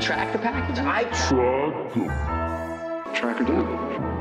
track the package? I Track them. track her down.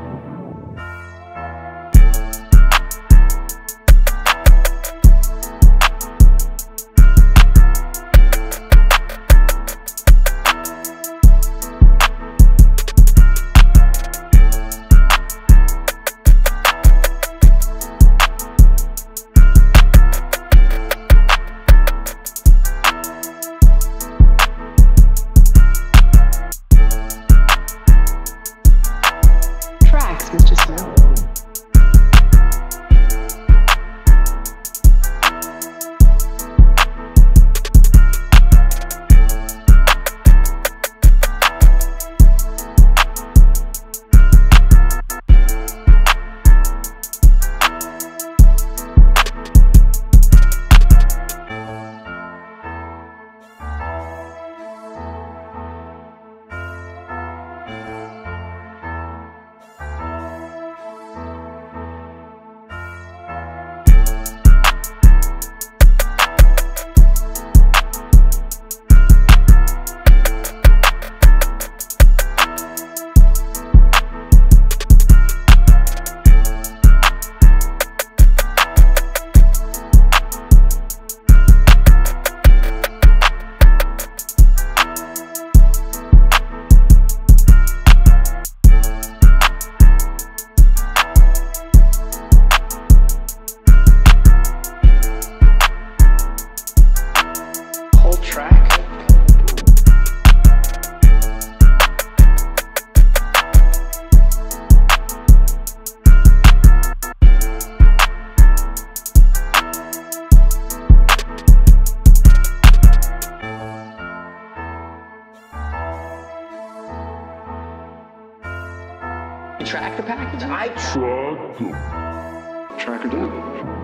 You track the package? I Track them. track her down.